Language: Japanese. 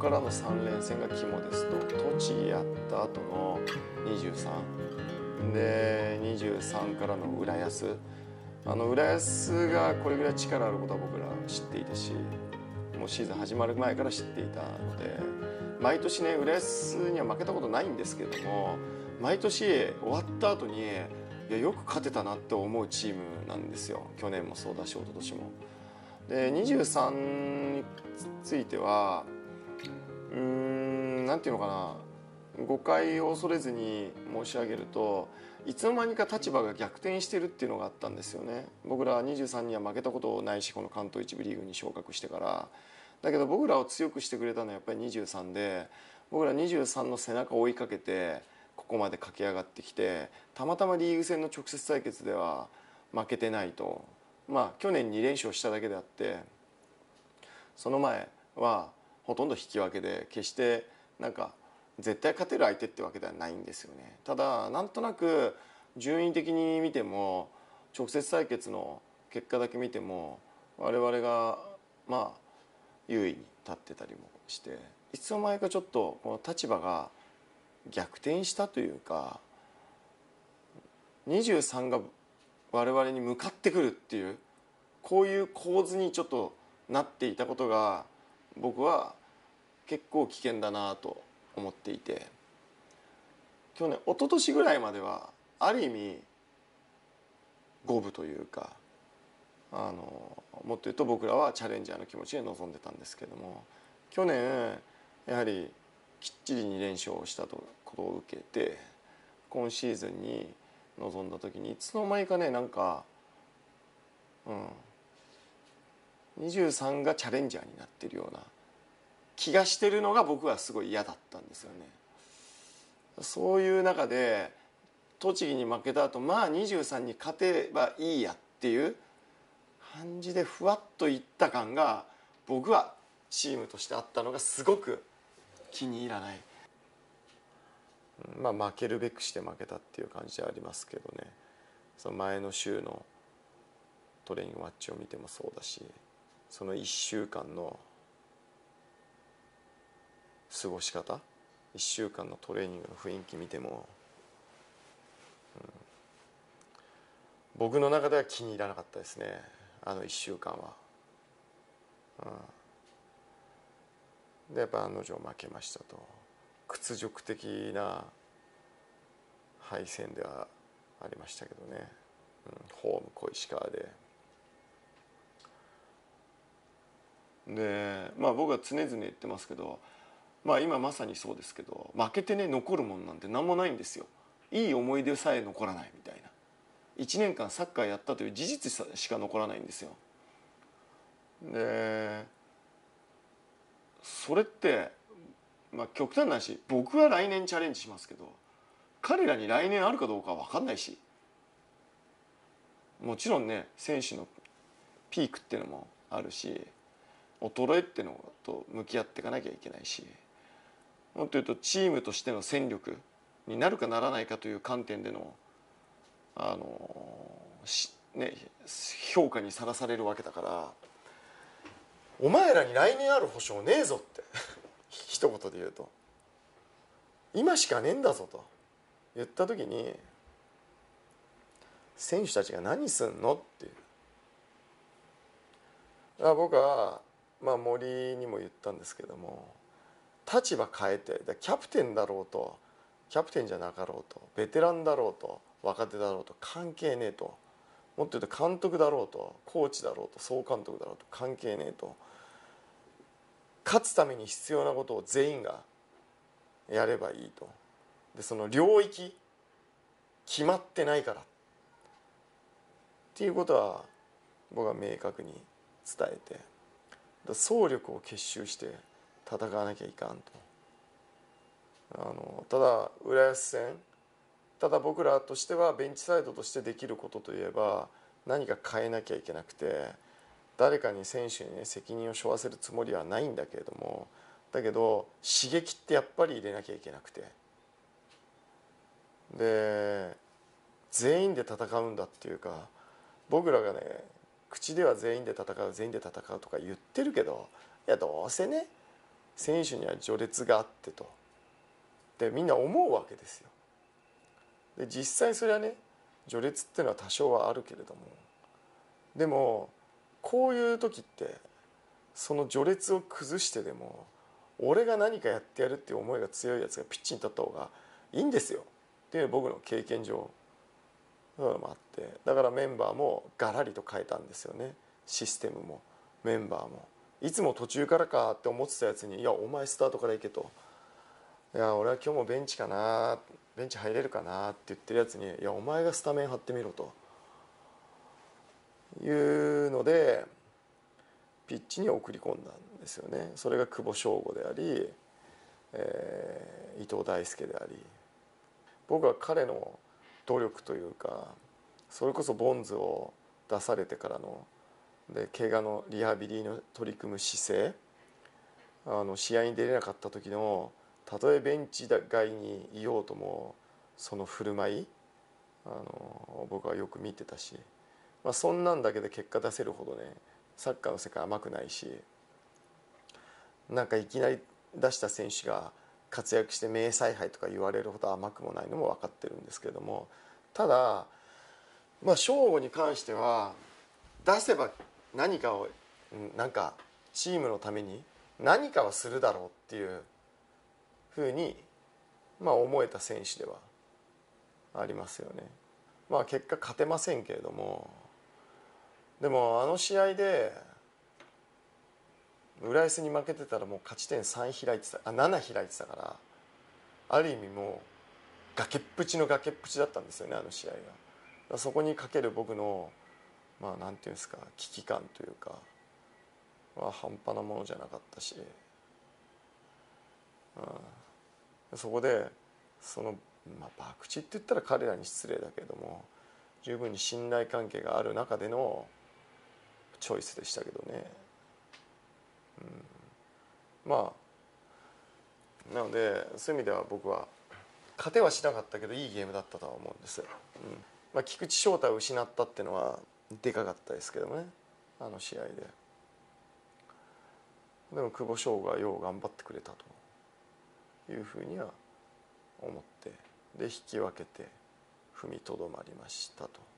からの3連戦が肝ですと栃木やった後の23で23からの浦安。あの浦安がこれぐらい力あることは僕ら知っていたしもうシーズン始まる前から知っていたので毎年ね浦安には負けたことないんですけども毎年終わった後にいやよく勝てたなって思うチームなんですよ。去年もそうだし一昨年も。で23についてはうんなんていうのかな。誤解を恐れずに申し上げるといつの間にか立場が逆転してるっていうのがあったんですよね。僕ら23には負けたことないしこの関東一部リーグに昇格してから。だけど僕らを強くしてくれたのはやっぱり23で僕ら23の背中を追いかけてここまで駆け上がってきてたまたまリーグ戦の直接対決では負けてないと。まあ去年2連勝しただけであってその前はほとんど引き分けで決してなんか絶対勝てる相手ってわけではないんですよね。ただなんとなく順位的に見ても直接対決の結果だけ見ても我々がまあ優位に立ってたりもしていつの間にかちょっとこの立場が逆転したというか23が我々に向かってくるっていうこういう構図にちょっとなっていたことが僕は結構危険だなと思っていて去年一昨年ぐらいまではある意味五分というかあのもっと言うと僕らはチャレンジャーの気持ちで臨んでたんですけども去年やはりきっちり2連勝したことを受けて今シーズンに臨んだ時にいつの間にかねなんかうん23がチャレンジャーになってるような気がしてるのが僕はすごい嫌だったんですよね。そういう中で栃木に負けた後まあ23に勝てばいいやっていう感じでふわっといった感が僕はチームとしてあったのがすごく気に入らない。まあ負けるべくして負けたっていう感じでありますけどねその前の週のトレーニングマッチを見てもそうだしその1週間の過ごし方？1週間のトレーニングの雰囲気見ても、うん、僕の中では気に入らなかったですね。あの1週間は。うん、でやっぱ案の定負けましたと。屈辱的な敗戦ではありましたけどね、うん、ホーム小石川で。でまあ僕は常々言ってますけどまあ今まさにそうですけど負けてね残るもんなんて何もないんですよ。いい思い出さえ残らないみたいな。1年間サッカーやったという事実しか残らないんですよ。でそれってまあ極端な話僕は来年チャレンジしますけど彼らに来年あるかどうかは分かんないしもちろんね選手のピークっていうのもあるし衰えっていうのと向き合っていかなきゃいけないしもっと言うとチームとしての戦力になるかならないかという観点でのあのね、評価にさらされるわけだからお前らに来年ある保証ねえぞって 一言で言うと。今しかねえんだぞと言った時に選手たちが何すんのっていう。僕はまあ森にも言ったんですけども立場変えてキャプテンだろうとキャプテンじゃなかろうとベテランだろうと若手だろうと関係ねえともっと言うと監督だろうとコーチだろうと総監督だろうと関係ねえと勝つために必要なことを全員がやればいいと。でその領域決まってないから。っていうことは僕は明確に伝えて総力を結集して戦わなきゃいかんと。あのただ浦安戦ただ僕らとしてはベンチサイドとしてできることといえば何か変えなきゃいけなくて誰かに選手にね責任を背負わせるつもりはないんだけれどもだけど刺激ってやっぱり入れなきゃいけなくて。で全員で戦うんだっていうか僕らがね口では全員で戦う全員で戦うとか言ってるけどいやどうせね選手には序列があってと。でみんな思うわけですよ。で実際それはね序列っていうのは多少はあるけれども。でもこういう時ってその序列を崩してでも俺が何かやってやるっていう思いが強いやつがピッチに立った方がいいんですよ。っていう僕の経験上そういうのもあって。だからメンバーもガラリと変えたんですよね。システムも。メンバーも。いつも途中からかって思ってたやつに「いやお前スタートから行け」と「いや俺は今日もベンチかなベンチ入れるかな」って言ってるやつに「いやお前がスタメン張ってみろ」と。いうのでピッチに送り込んだんですよね。それが久保翔吾であり、えー、伊藤大輔であり。僕は彼の努力というかそれこそボンズを出されてからので怪我のリハビリの取り組む姿勢あの試合に出れなかった時のたとえベンチ外にいようともその振る舞いあの僕はよく見てたし、まあ、そんなんだけで結果出せるほどねサッカーの世界甘くないしなんかいきなり出した選手が活躍して名采配とか言われるほど甘くもないのも分かってるんですけれどもただまあ正吾に関しては出せば何かをなんかチームのために何かはするだろうっていうふうにまあ思えた選手ではありますよね。まあ結果勝てませんけれどもでもあの試合で浦安に負けてたらもう勝ち点3開いてたあ7開いてたからある意味もう崖っぷちの崖っぷちだったんですよねあの試合が。そこにかける僕のまあなんていうんですか危機感というかは半端なものじゃなかったし、うん、そこでその、まあ、博打って言ったら彼らに失礼だけども十分に信頼関係がある中でのチョイスでしたけどね。うん、まあなのでそういう意味では僕は勝てはしなかったけどいいゲームだったとは思うんです、うん。まあ、菊池翔太を失ったっていうのはでかかったですけどね。あの試合で。でも久保翔がよう頑張ってくれたというふうには思って。で引き分けて踏みとどまりましたと。